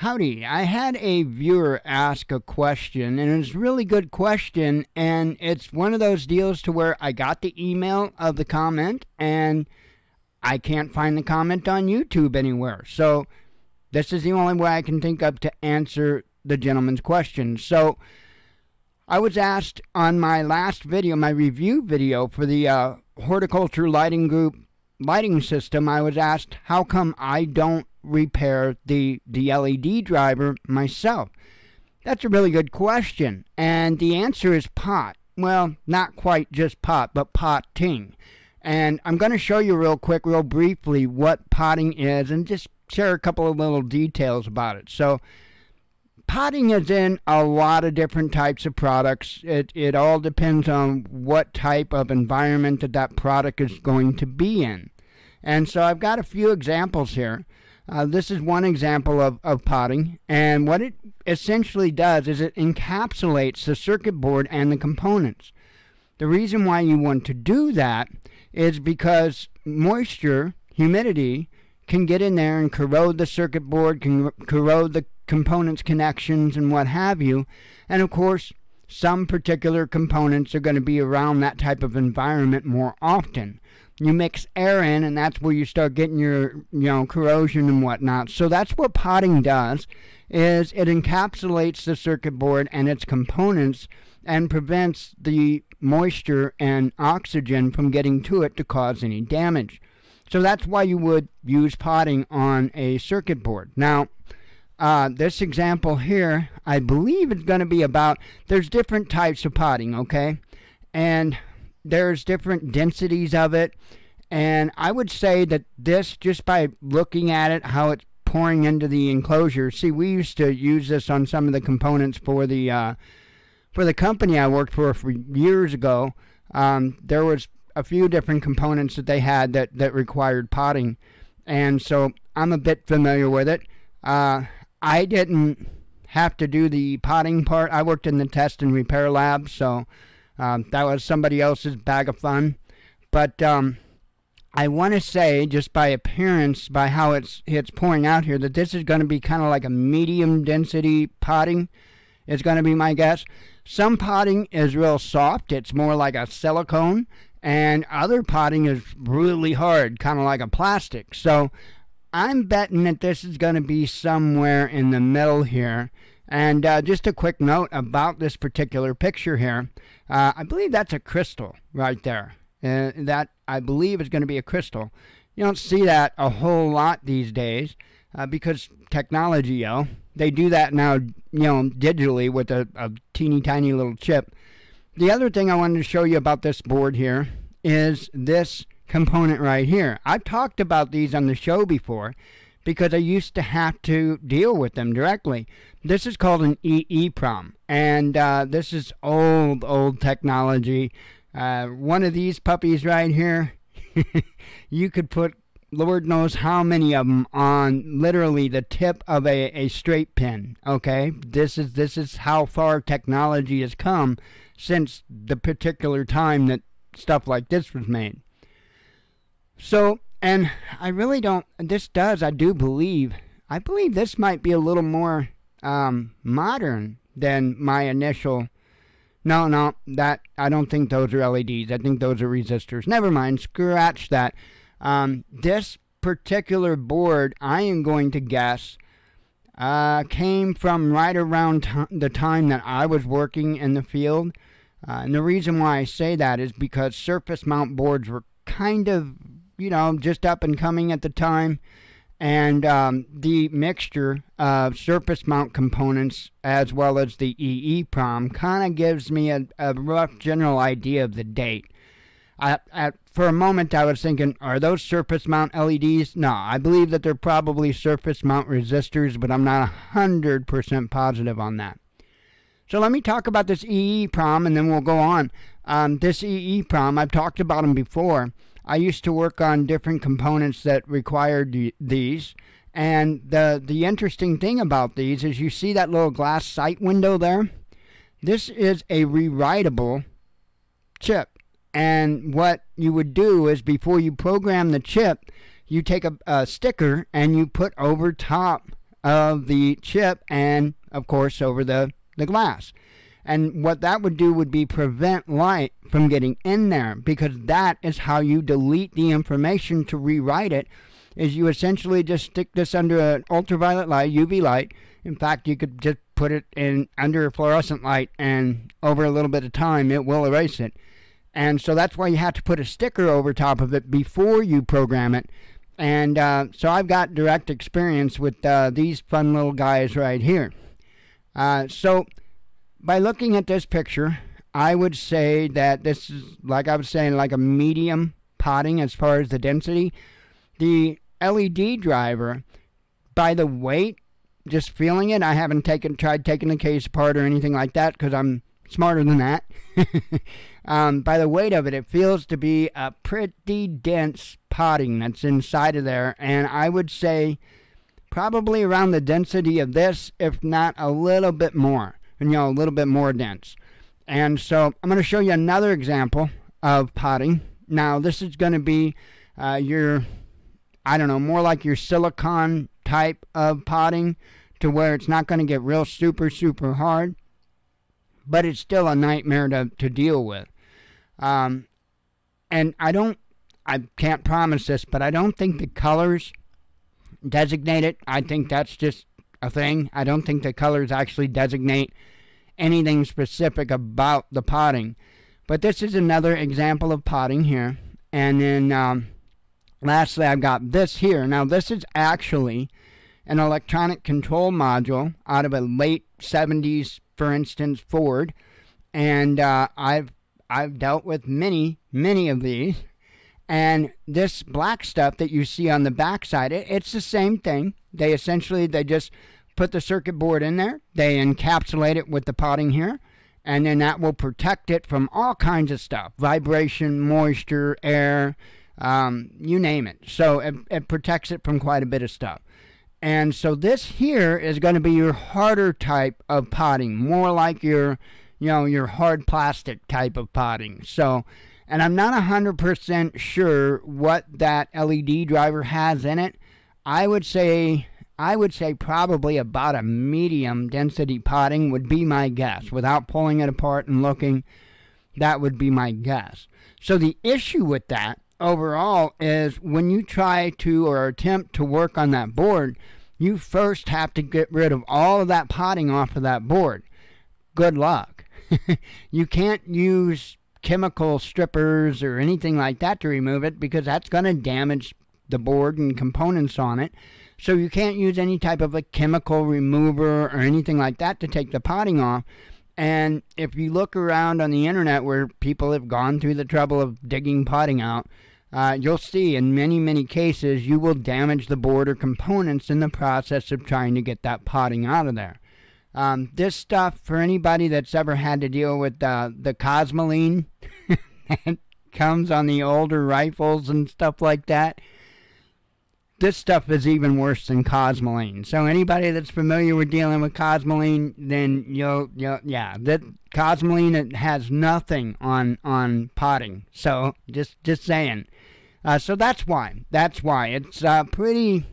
Howdy, I had a viewer ask a question, and it's a really good question, and it's one of those deals to where I got the email of the comment, and I can't find the comment on YouTube anywhere. So, this is the only way I can think of to answer the gentleman's question. So, I was asked on my last video, my review video for the uh, Horticulture Lighting Group lighting system, I was asked how come I don't repair the, the LED driver myself? That's a really good question. And the answer is pot. Well, not quite just pot, but potting. And I'm going to show you real quick, real briefly, what potting is and just share a couple of little details about it. So, potting is in a lot of different types of products. It, it all depends on what type of environment that that product is going to be in. And so I've got a few examples here. Uh, this is one example of, of potting, and what it essentially does is it encapsulates the circuit board and the components. The reason why you want to do that is because moisture, humidity, can get in there and corrode the circuit board, can corrode the components connections and what have you. And of course, some particular components are going to be around that type of environment more often you mix air in and that's where you start getting your you know corrosion and whatnot. So that's what potting does is it encapsulates the circuit board and its components and prevents the moisture and oxygen from getting to it to cause any damage. So that's why you would use potting on a circuit board. Now uh, this example here I believe is going to be about there's different types of potting okay? And there's different densities of it. And I would say that this, just by looking at it, how it's pouring into the enclosure. See, we used to use this on some of the components for the uh, for the company I worked for for years ago. Um, there was a few different components that they had that that required potting, and so I'm a bit familiar with it. Uh, I didn't have to do the potting part. I worked in the test and repair lab, so um, that was somebody else's bag of fun. But um, I want to say, just by appearance, by how it's it's pouring out here, that this is going to be kind of like a medium density potting. Is going to be my guess. Some potting is real soft; it's more like a silicone, and other potting is really hard, kind of like a plastic. So I'm betting that this is going to be somewhere in the middle here. And uh, just a quick note about this particular picture here. Uh, I believe that's a crystal right there. Uh, that I believe is going to be a crystal. You don't see that a whole lot these days uh, because technology, yo. They do that now, you know, digitally with a, a teeny tiny little chip. The other thing I wanted to show you about this board here is this component right here. I've talked about these on the show before because I used to have to deal with them directly. This is called an EEPROM, and uh, this is old, old technology. Uh, one of these puppies right here, you could put Lord knows how many of them on literally the tip of a, a straight pin. Okay, this is this is how far technology has come since the particular time that stuff like this was made. So and I really don't. This does, I do believe. I believe this might be a little more um, modern than my initial. No, no, that I don't think those are LEDs. I think those are resistors. Never mind. Scratch that. Um, this particular board, I am going to guess, uh, came from right around the time that I was working in the field. Uh, and the reason why I say that is because surface mount boards were kind of you know, just up and coming at the time. And um, the mixture of surface mount components as well as the EEPROM kind of gives me a, a, rough general idea of the date. I, at, for a moment, I was thinking, are those surface mount LEDs? No, I believe that they're probably surface mount resistors, but I'm not 100% positive on that. So let me talk about this EEPROM and then we'll go on. Um, this EEPROM, I've talked about them before. I used to work on different components that required these. And the, the interesting thing about these is you see that little glass sight window there? This is a rewritable chip. And what you would do is before you program the chip, you take a, a sticker and you put over top of the chip and, of course, over the, the glass. And what that would do would be prevent light from getting in there because that is how you delete the information to rewrite it is you essentially just stick this under an ultraviolet light, UV light. In fact, you could just put it in under a fluorescent light and over a little bit of time it will erase it. And so that's why you have to put a sticker over top of it before you program it. And uh, so I've got direct experience with uh, these fun little guys right here. Uh, so by looking at this picture, I would say that this is, like I was saying, like a medium potting as far as the density. The LED driver, by the weight, just feeling it, I haven't taken tried taking the case apart or anything like that because I'm smarter than that. um, by the weight of it, it feels to be a pretty dense potting that's inside of there, and I would say probably around the density of this, if not a little bit more, and you know, a little bit more dense. And so I'm going to show you another example of potting. Now, this is going to be uh, your, I don't know, more like your silicon type of potting to where it's not going to get real super, super hard, but it's still a nightmare to, to deal with. Um, and I don't, I can't promise this, but I don't think the colors designate it. I think that's just a thing. I don't think the colors actually designate anything specific about the potting. But this is another example of potting here. And then um, lastly, I've got this here. Now, this is actually an electronic control module out of a late 70s, for instance, Ford. And uh, I've I've dealt with many, many of these. And this black stuff that you see on the backside, it, it's the same thing. They essentially, they just put the circuit board in there. They encapsulate it with the potting here. And then that will protect it from all kinds of stuff. Vibration, moisture, air, um, you name it. So it, it protects it from quite a bit of stuff. And so this here is going to be your harder type of potting, more like your, you know, your hard plastic type of potting. So, and I'm not 100% sure what that LED driver has in it. I would say I would say probably about a medium density potting would be my guess. Without pulling it apart and looking, that would be my guess. So the issue with that overall is when you try to or attempt to work on that board, you first have to get rid of all of that potting off of that board. Good luck. you can't use chemical strippers or anything like that to remove it because that's going to damage the board and components on it. So you can't use any type of a chemical remover or anything like that to take the potting off. And if you look around on the internet where people have gone through the trouble of digging potting out, uh, you'll see in many, many cases you will damage the board or components in the process of trying to get that potting out of there. Um, this stuff, for anybody that's ever had to deal with uh, the Cosmoline that comes on the older rifles and stuff like that, this stuff is even worse than Cosmoline. So anybody that's familiar with dealing with Cosmoline, then you'll, you'll yeah, that Cosmoline has nothing on on potting. So just just saying. Uh, so that's why. That's why it's uh, pretty.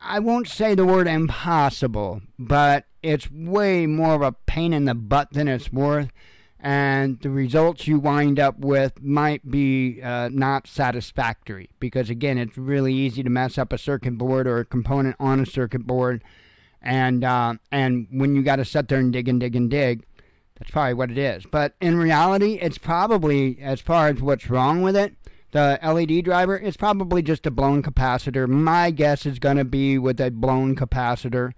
I won't say the word impossible, but it's way more of a pain in the butt than it's worth and the results you wind up with might be uh, not satisfactory. Because again it's really easy to mess up a circuit board or a component on a circuit board. And uh, and when you got to sit there and dig and dig and dig that's probably what it is. But in reality it's probably as far as what's wrong with it the LED driver it's probably just a blown capacitor. My guess is going to be with a blown capacitor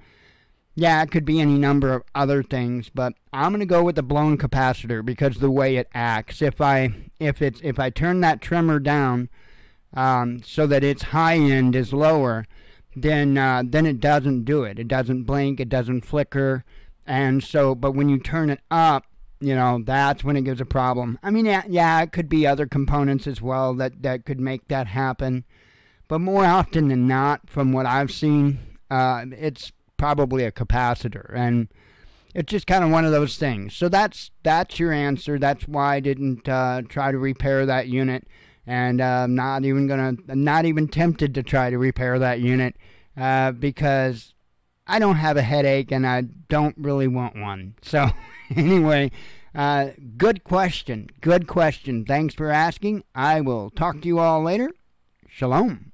yeah, it could be any number of other things, but I'm going to go with the blown capacitor because the way it acts. If I if it's if I turn that trimmer down um, so that its high end is lower, then uh, then it doesn't do it. It doesn't blink. It doesn't flicker. And so, but when you turn it up, you know that's when it gives a problem. I mean, yeah, yeah, it could be other components as well that that could make that happen. But more often than not, from what I've seen, uh, it's probably a capacitor and it's just kind of one of those things so that's that's your answer that's why i didn't uh, try to repair that unit and uh, i'm not even gonna I'm not even tempted to try to repair that unit uh, because I don't have a headache and I don't really want one. So, anyway, uh, good question. Good question. Thanks for asking. I will talk to you all later. Shalom.